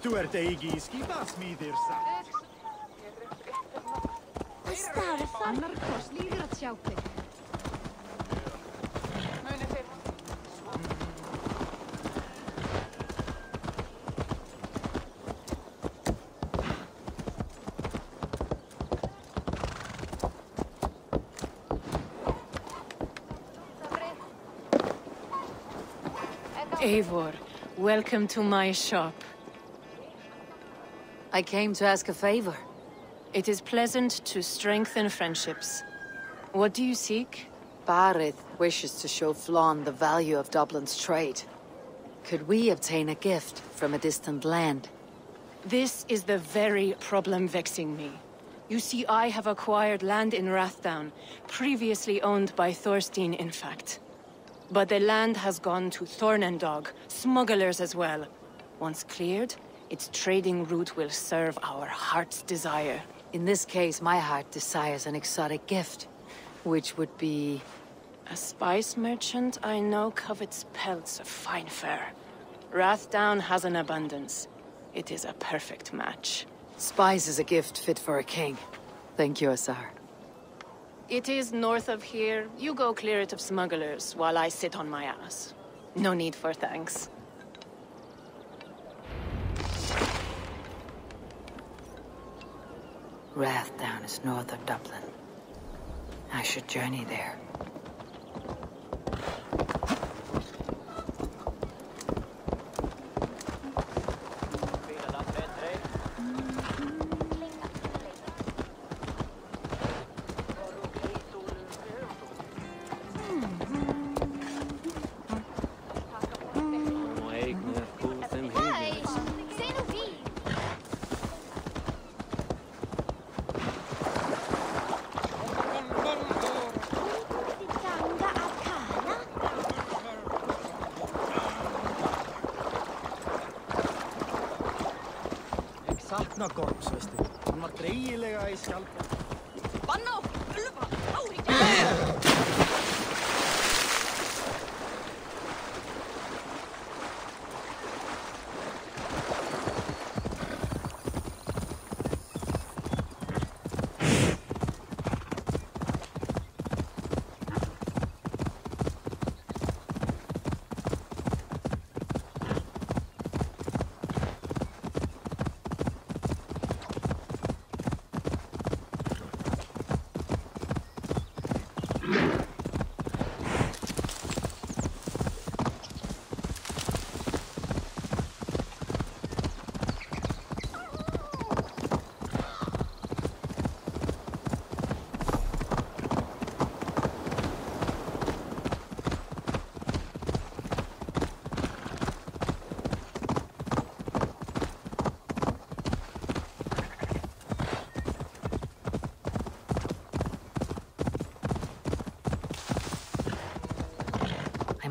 Veil, du ert eigi skipas míðir satt. Ystafrfan. Annar kost líður að sjá þig. Eivor, welcome to my shop. I came to ask a favor. It is pleasant to strengthen friendships. What do you seek? Barid wishes to show Flann the value of Dublin's trade. Could we obtain a gift from a distant land? This is the very problem vexing me. You see, I have acquired land in Rathdown, previously owned by Thorstein, in fact. But the land has gone to Thornendog, smugglers as well. Once cleared, its trading route will serve our heart's desire. In this case, my heart desires an exotic gift, which would be... A spice merchant I know covets pelts of fine fur. Rathdown has an abundance. It is a perfect match. Spice is a gift fit for a king. Thank you, Azar. It is north of here. You go clear it of smugglers, while I sit on my ass. No need for thanks. Rathdown is north of Dublin. I should journey there.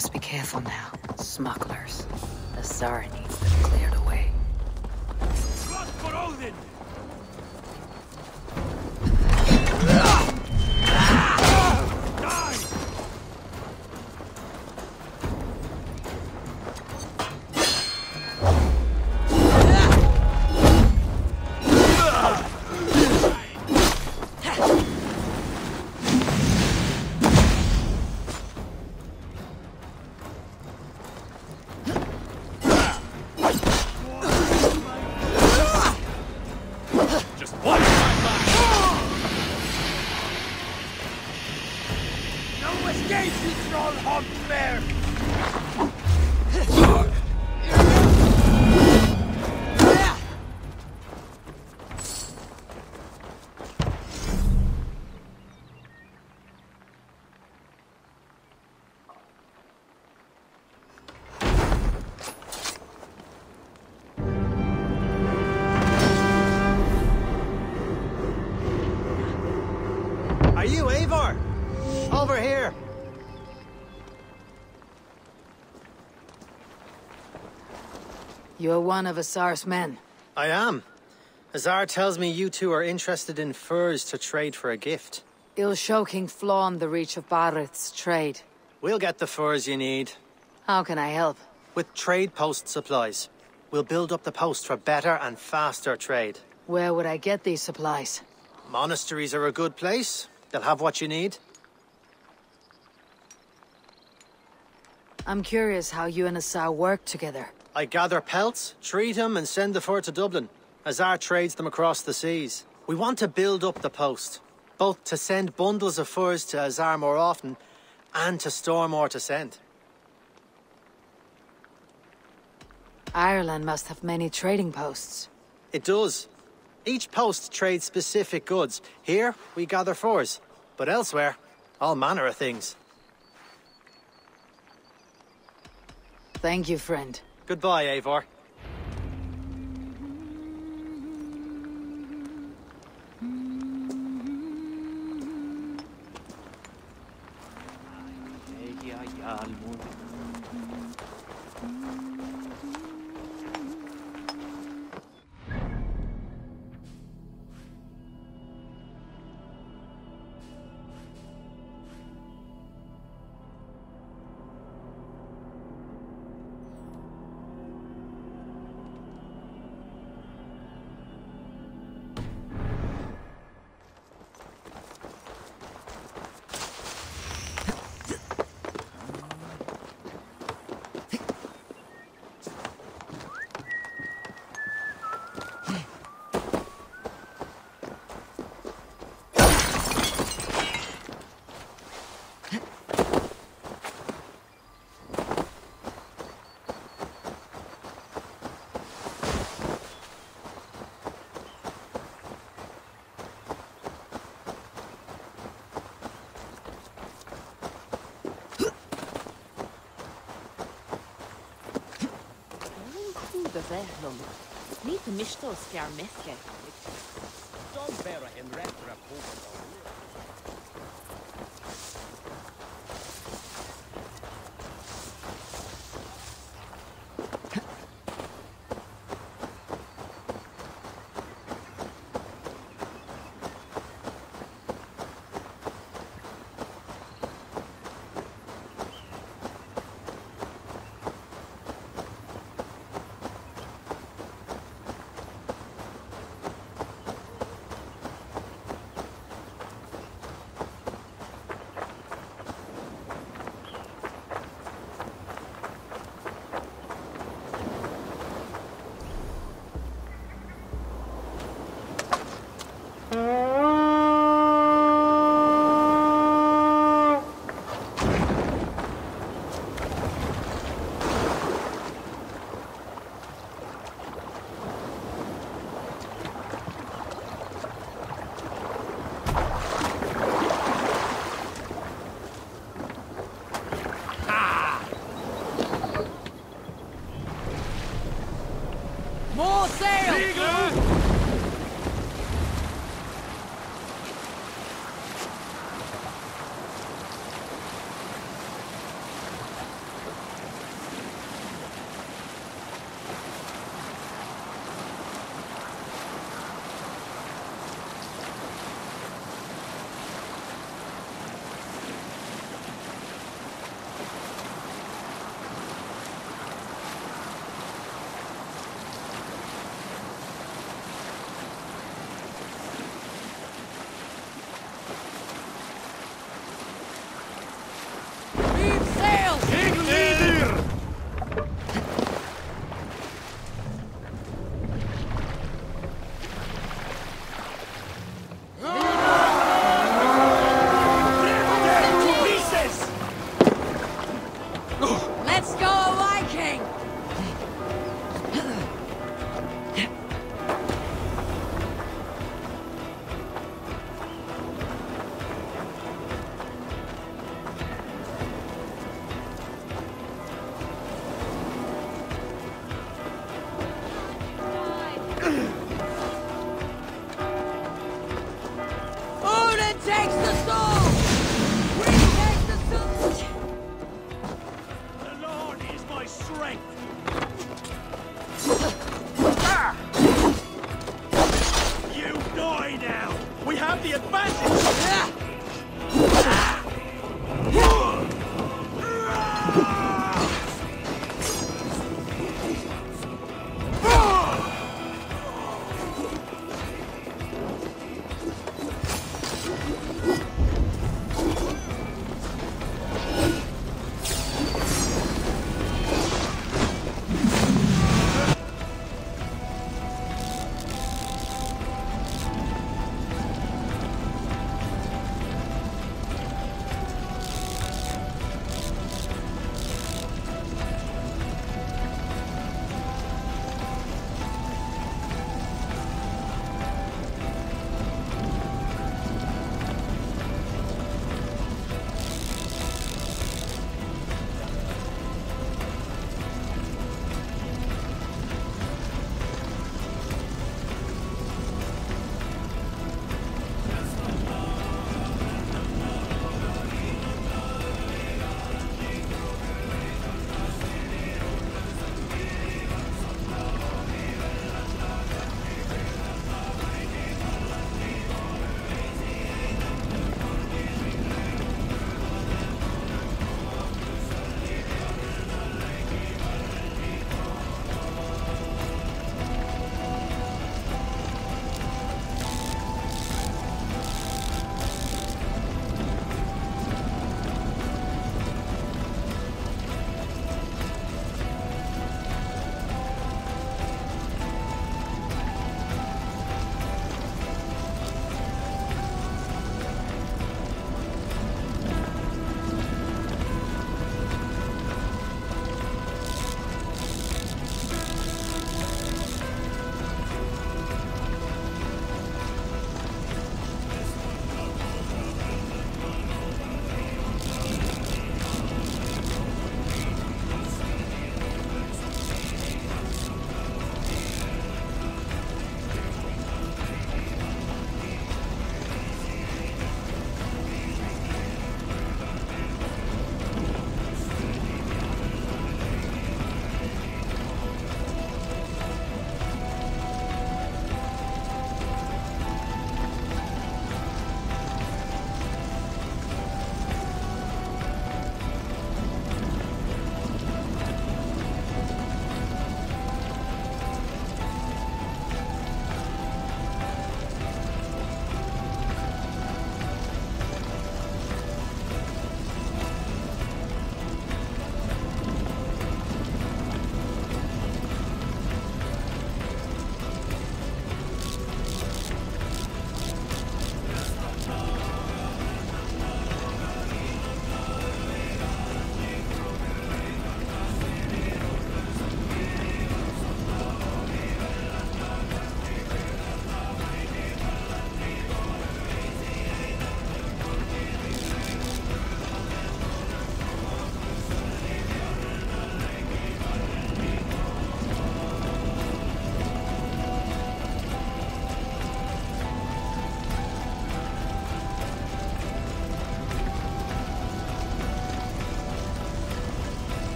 Must be careful now. Smugglers. Needs You're one of Azar's men. I am. Azar tells me you two are interested in furs to trade for a gift. He'll show King Flann the reach of Barid's trade. We'll get the furs you need. How can I help? With trade post supplies. we'll build up the post for better and faster trade. Where would I get these supplies? Monasteries are a good place. They'll have what you need. I'm curious how you and Azar work together. I gather pelts, treat 'em, and send the fur to Dublin. Azar trades them across the seas. We want to build up the post, both to send bundles of furs to Azar more often, and to store more to send. Ireland must have many trading posts. It does. Each post trades specific goods. Here, we gather furs. But elsewhere, all manner of things. Thank you, friend. Goodbye, Eivor. se, Lomma. Ni te mistos fiar misce.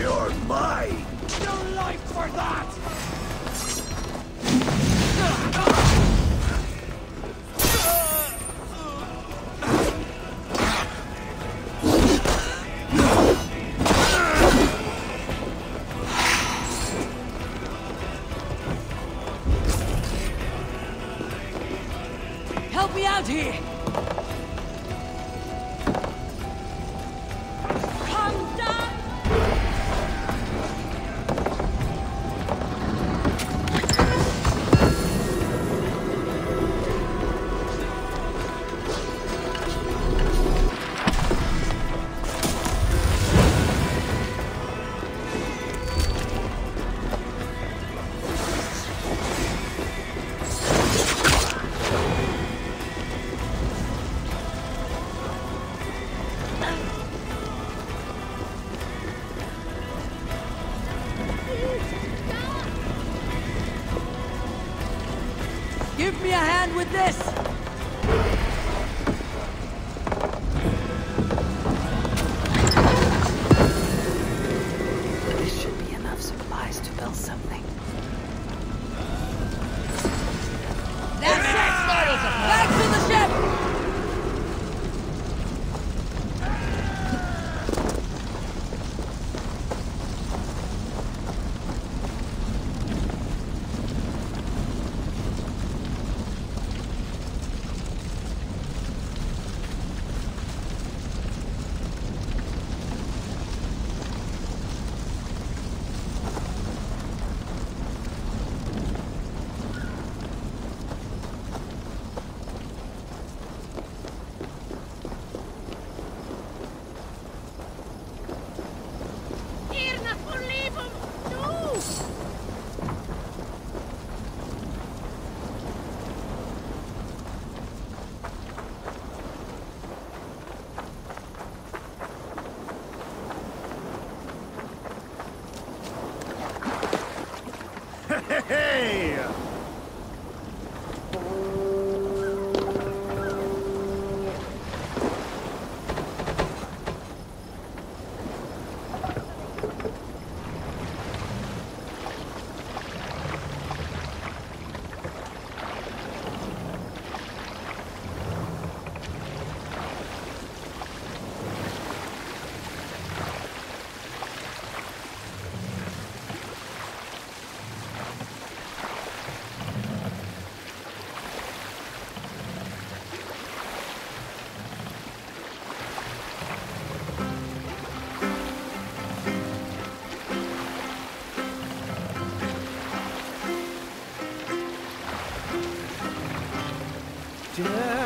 You're mine! Your life for that! Generous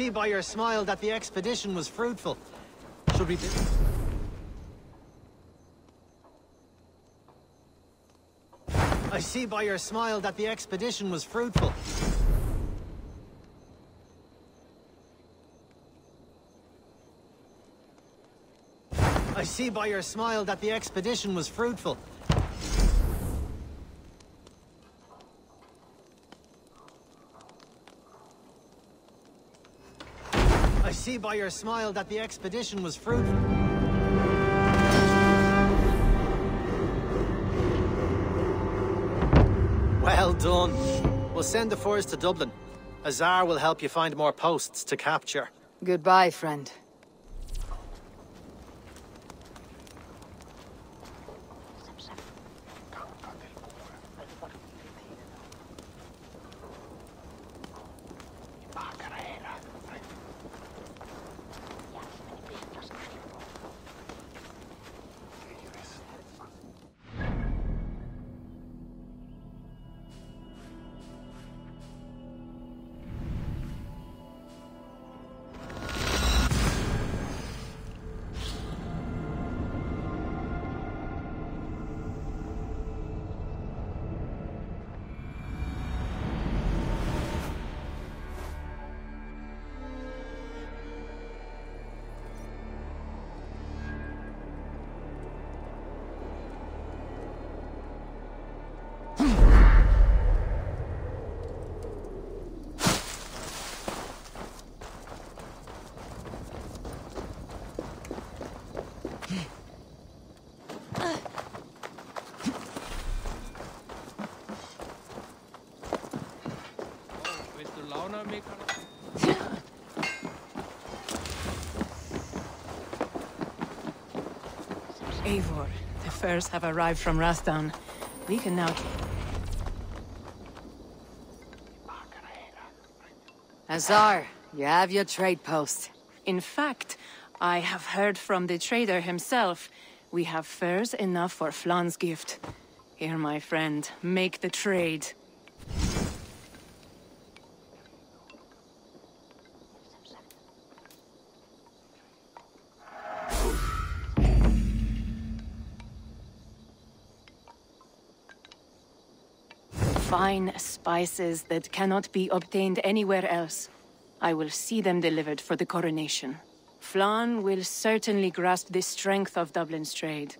see by your smile that the expedition was fruitful. Should we... I see by your smile that the expedition was fruitful. I see by your smile that the expedition was fruitful. I see by your smile that the expedition was fruitful. Well done. We'll send the force to Dublin. Azar will help you find more posts to capture. Goodbye, friend. Furs have arrived from Rathdown. We can now... Azar, you have your trade post. In fact, I have heard from the trader himself. We have furs enough for Flann's gift. Here, my friend, make the trade. Fine spices that cannot be obtained anywhere else. I will see them delivered for the coronation. Flann will certainly grasp the strength of Dublin's trade.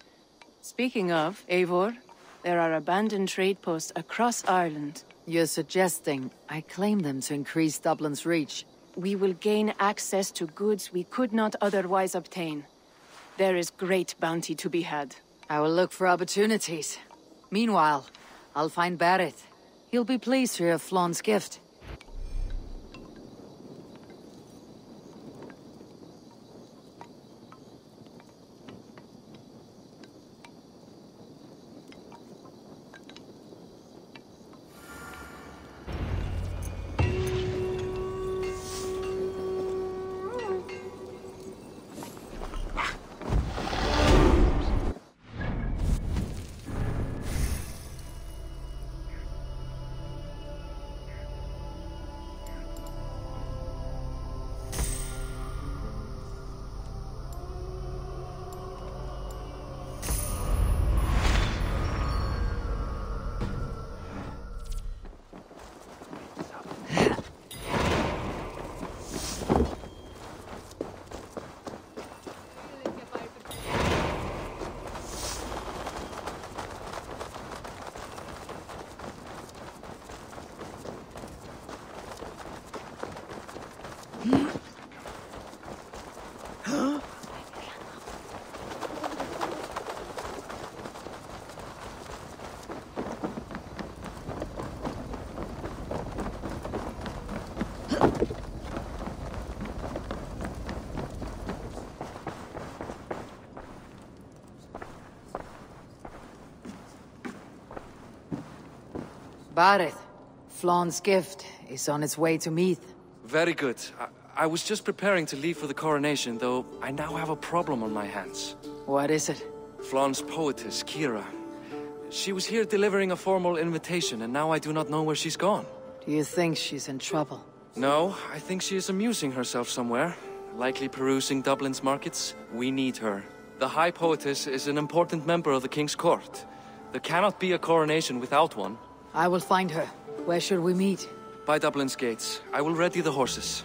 Speaking of, Eivor, there are abandoned trade posts across Ireland. You're suggesting I claim them to increase Dublin's reach. We will gain access to goods we could not otherwise obtain. There is great bounty to be had. I will look for opportunities. Meanwhile, I'll find Barid. He'll be pleased to hear Flann's gift. Barid, Flann's gift is on its way to Meath. Very good. I, I was just preparing to leave for the coronation, though I now have a problem on my hands. What is it? Flann's poetess, Ciara. She was here delivering a formal invitation, and now I do not know where she's gone. Do you think she's in trouble? No, I think she is amusing herself somewhere. Likely perusing Dublin's markets. We need her. The High Poetess is an important member of the King's Court. There cannot be a coronation without one. I will find her. Where should we meet? By Dublin's gates. I will ready the horses.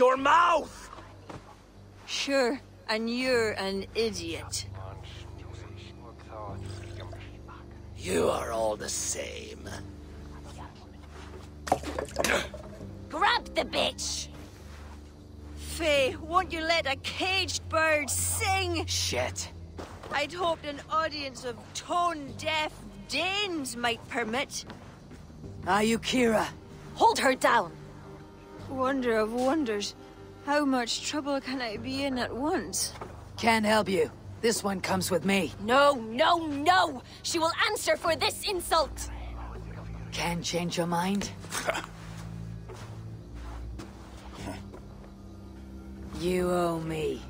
Your mouth! Sure, and you're an idiot. You are all the same. Grab the bitch! Faye, won't you let a caged bird sing? Shit. I'd hoped an audience of tone-deaf Danes might permit. Are you Ciara? Hold her down! Wonder of wonders. How much trouble can I be in at once? Can't help you. This one comes with me. No, no, no! She will answer for this insult! Can change your mind? you owe me.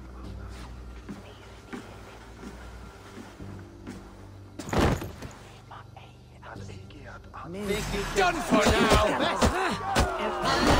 Done for now!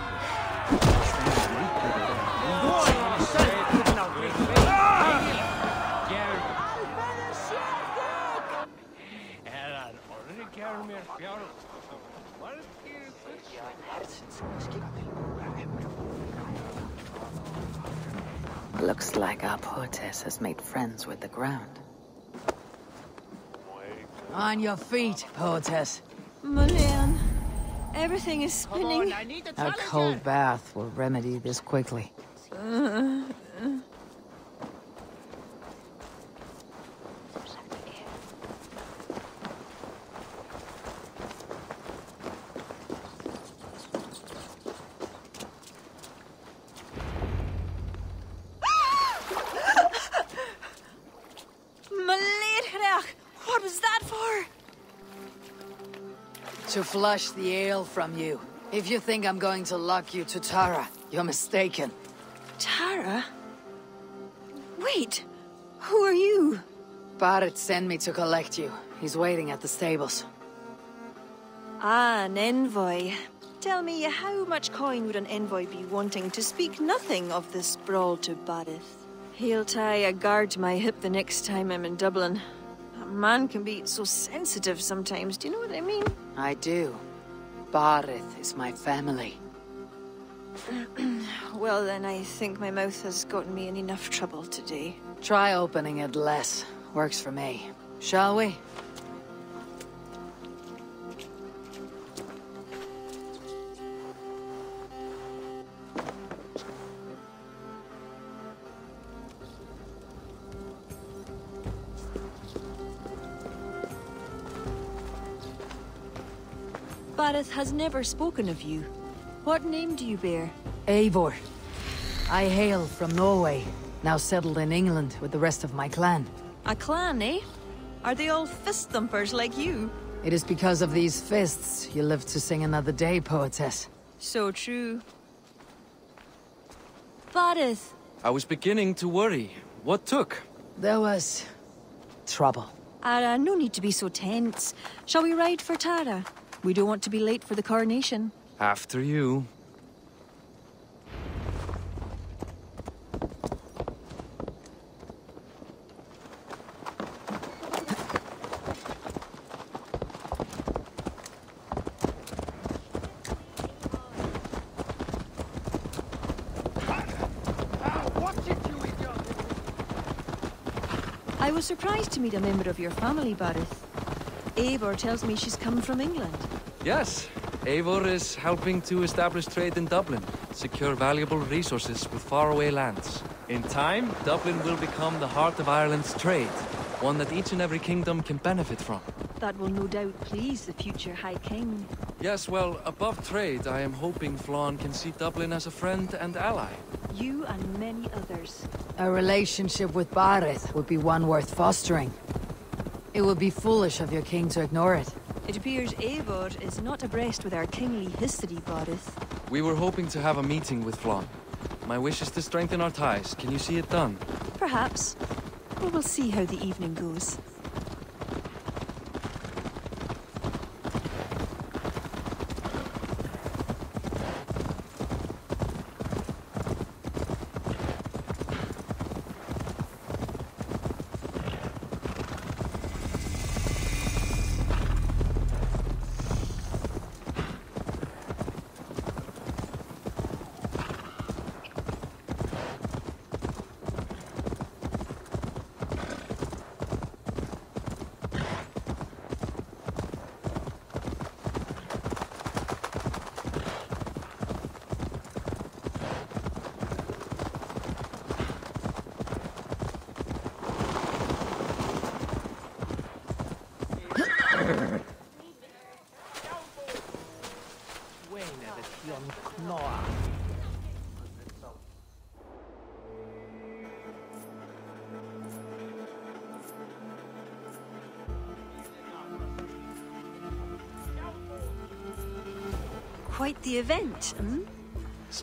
Looks like our Portes has made friends with the ground. On your feet, Portes. Mulian, everything is Come on, spinning. I need to A cold bath will remedy this quickly. Maledhrach, uh, uh. Flush the ale from you. If you think I'm going to lock you to Tara, you're mistaken. Tara? Wait, who are you? Barid sent me to collect you. He's waiting at the stables. Ah, an envoy. Tell me, how much coin would an envoy be wanting to speak nothing of this brawl to Barid? He'll tie a guard to my hip the next time I'm in Dublin. A man can be so sensitive sometimes, do you know what I mean? I do. Barid is my family. Well, then I think my mouth has gotten me in enough trouble today. Try opening it less. Works for me. Shall we? Barid has never spoken of you. What name do you bear? Eivor. I hail from Norway, now settled in England with the rest of my clan. A clan, eh? Are they all fist thumpers like you? It is because of these fists you live to sing another day, poetess. So true. Barid, I was beginning to worry. What took? There was... trouble. Ara, no need to be so tense. Shall we ride for Tara? We don't want to be late for the coronation. After you. I was surprised to meet a member of your family, Barid. Eivor tells me she's come from England. Yes, Eivor is helping to establish trade in Dublin, secure valuable resources with faraway lands. In time, Dublin will become the heart of Ireland's trade, one that each and every kingdom can benefit from. That will no doubt please the future High King. Yes, well, above trade, I am hoping Flann can see Dublin as a friend and ally. You and many others. A relationship with Barid would be one worth fostering. It would be foolish of your king to ignore it. It appears Eivor is not abreast with our kingly history, Barid. We were hoping to have a meeting with Flann. My wish is to strengthen our ties. Can you see it done? Perhaps. We'll see how the evening goes.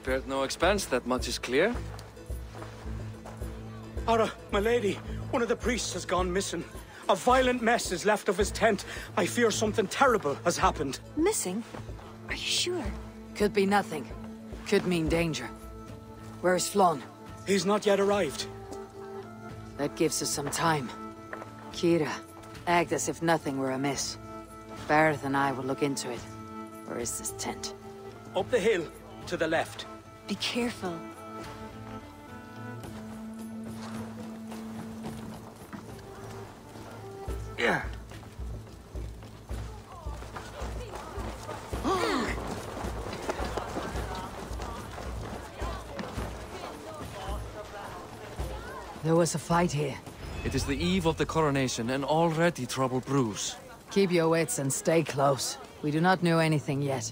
Spared no expense, that much is clear. Ara, my lady, one of the priests has gone missing. A violent mess is left of his tent. I fear something terrible has happened. Missing? Are you sure? Could be nothing. Could mean danger. Where's Flann? He's not yet arrived. That gives us some time. Ciara, act as if nothing were amiss. Barid and I will look into it. Where is this tent? Up the hill, to the left. Be careful. Yeah. There was a fight here. It is the eve of the coronation, and already trouble brews. Keep your wits and stay close. We do not know anything yet.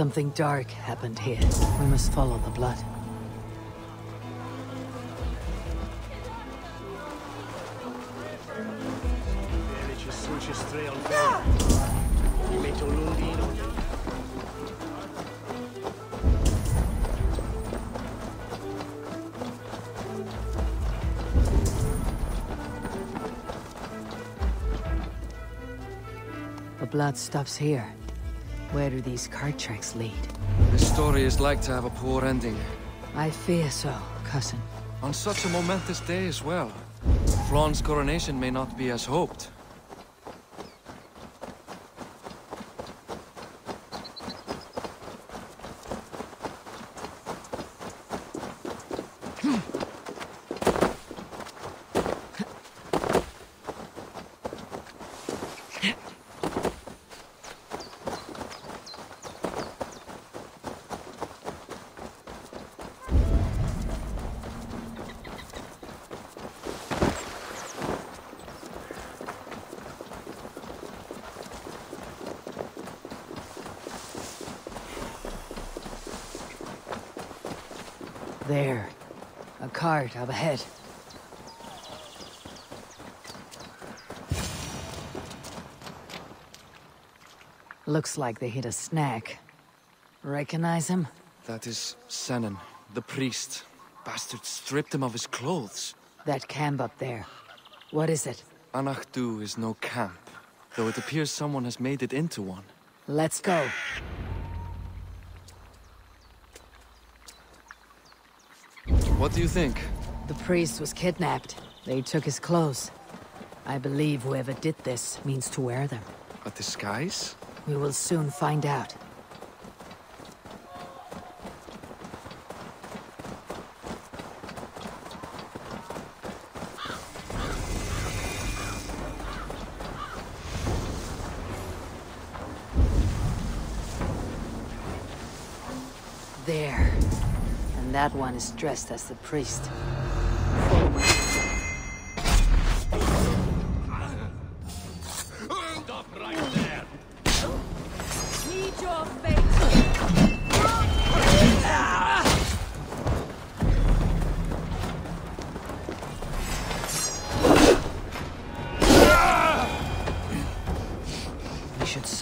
Something dark happened here. We must follow the blood. The blood stops here. Where do these card tracks lead? This story is like to have a poor ending. I fear so, cousin. On such a momentous day as well. Flann's coronation may not be as hoped. There. Cart up ahead. Looks like they hit a snag. Recognize him? That is Senan, the priest. Bastard stripped him of his clothes. That camp up there. What is it? Anachdu is no camp, though it appears someone has made it into one. Let's go. What do you think? The priest was kidnapped. They took his clothes. I believe whoever did this means to wear them. A disguise? We will soon find out. There. And that one is dressed as the priest.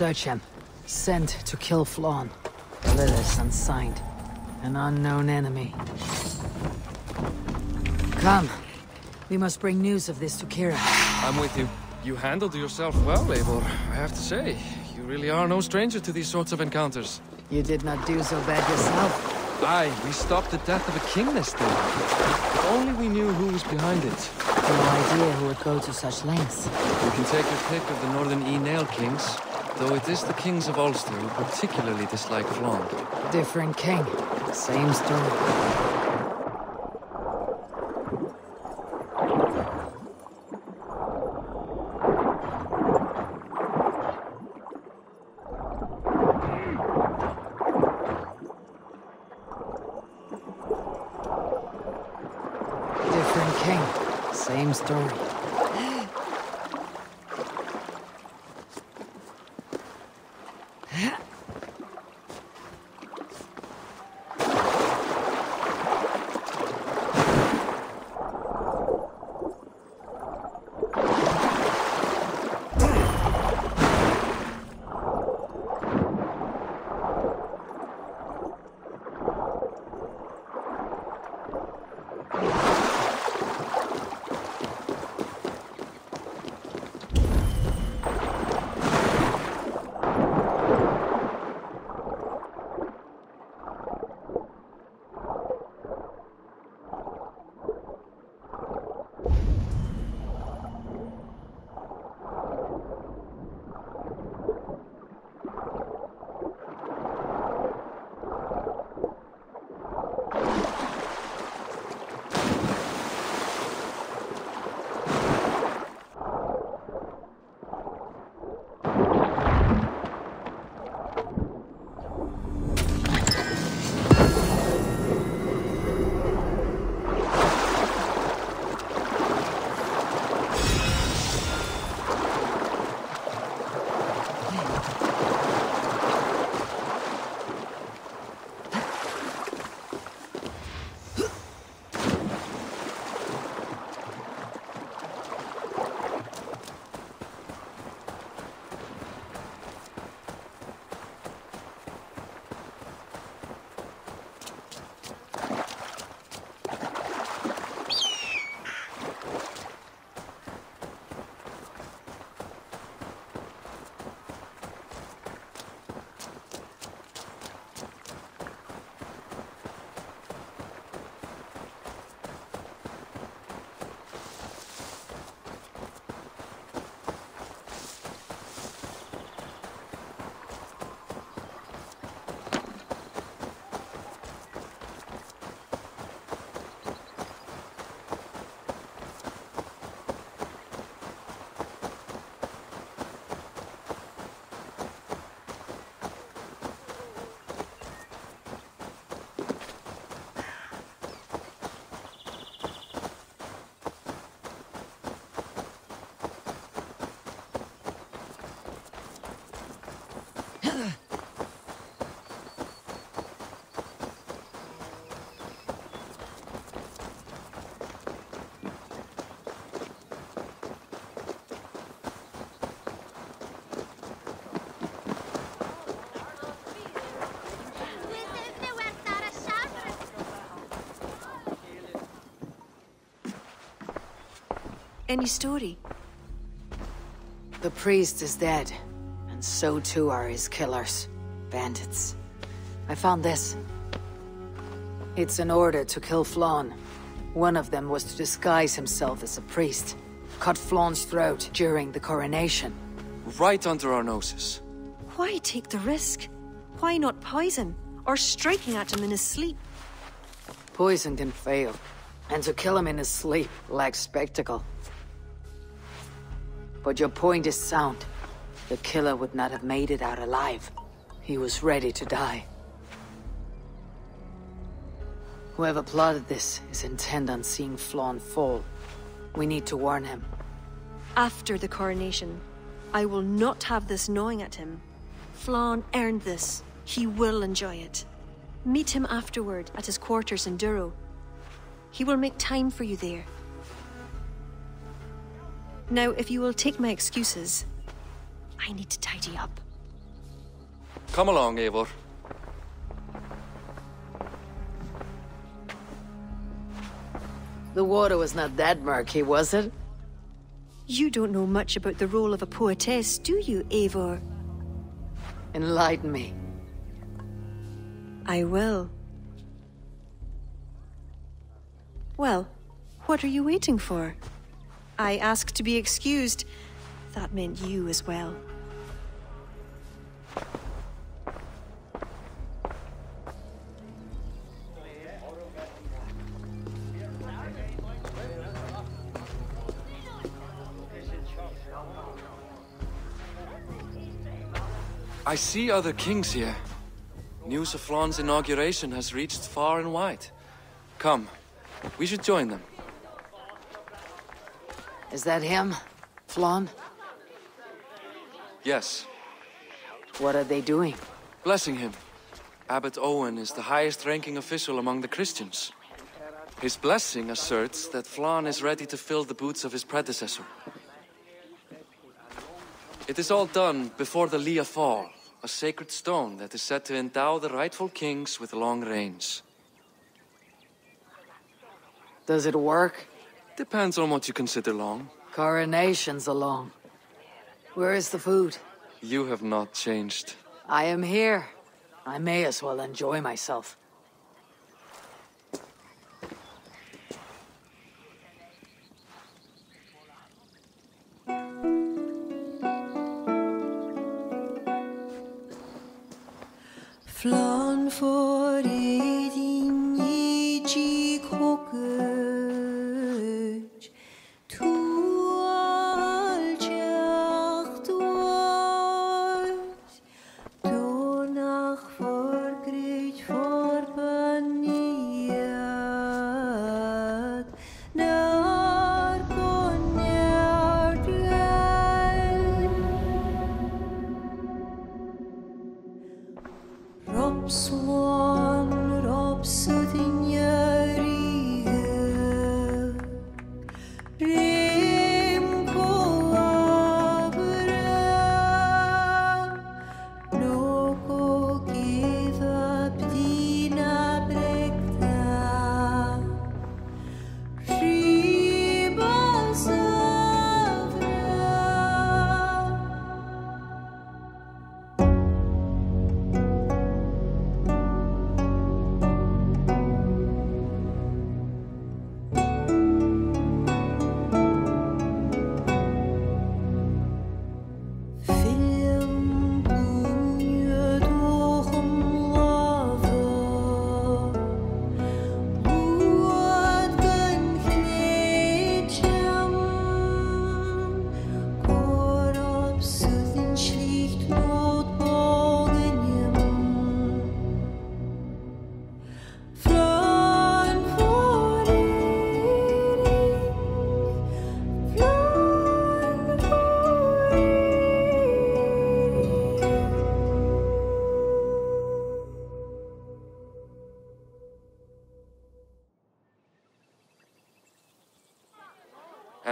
We should search him. Sent to kill Flann. Lilith unsigned. An unknown enemy. Come. We must bring news of this to Ciara. I'm with you. You handled yourself well, Eivor, I have to say. You really are no stranger to these sorts of encounters. You did not do so bad yourself. Aye, we stopped the death of a king this day. If only we knew who was behind it. No idea who would go to such lengths. You can take your pick of the Northern Uí Néill kings, though it is the kings of Ulster who particularly dislike Flann. Different king. Same story. Any story? The priest is dead, and so too are his killers. Bandits. I found this. It's an order to kill Flann. One of them was to disguise himself as a priest. Cut Flann's throat during the coronation. Right under our noses. Why take the risk? Why not poison? Or striking at him in his sleep? Poison can fail. And to kill him in his sleep lacks spectacle. But your point is sound. The killer would not have made it out alive. He was ready to die. Whoever plotted this is intent on seeing Flann fall. We need to warn him. After the coronation, I will not have this gnawing at him. Flann earned this. He will enjoy it. Meet him afterward at his quarters in Duro. He will make time for you there. Now, if you will take my excuses, I need to tidy up. Come along, Eivor. The water was not that murky, was it? You don't know much about the role of a poetess, do you, Eivor? Enlighten me. I will. Well, what are you waiting for? I asked to be excused. That meant you as well. I see other kings here. News of Flann's inauguration has reached far and wide. Come, we should join them. Is that him? Flann? Yes, What are they doing? blessing him. Abbot Owen is the highest ranking official among the Christians. His blessing asserts that Flann is ready to fill the boots of his predecessor. It is all done before the Lia Fáil, a sacred stone that is said to endow the rightful kings with long reigns. Does it work? Depends on what you consider long. Coronation's are long. Where is the food? You have not changed. I am here. I may as well enjoy myself. Flown 40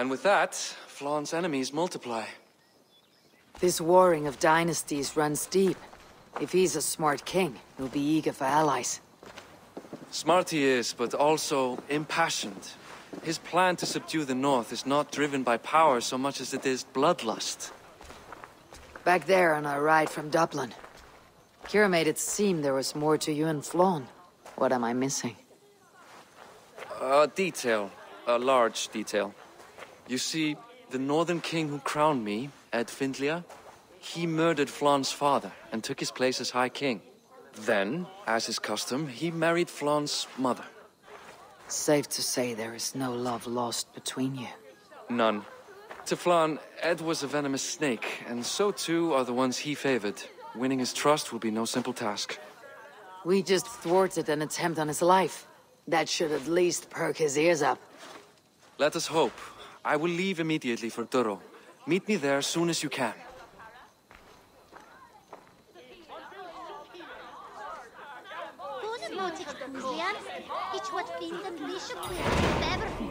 And with that, Flann's enemies multiply. This warring of dynasties runs deep. If he's a smart king, he'll be eager for allies. Smart he is, but also impassioned. His plan to subdue the north is not driven by power so much as it is bloodlust. Back there on our ride from Dublin. Ciara made it seem there was more to you and Flann. What am I missing? A detail. A large detail. You see, the northern king who crowned me, Áed Findliath, he murdered Flann's father and took his place as High King. Then, as is custom, he married Flann's mother. Safe to say there is no love lost between you. None. To Flann, Ed was a venomous snake, and so too are the ones he favored. Winning his trust will be no simple task. We just thwarted an attempt on his life. That should at least perk his ears up. Let us hope. I will leave immediately for Duro. Meet me there as soon as you can. Goed moedig, Julian. Iets wat vrienden Bishop weer verder, Julian.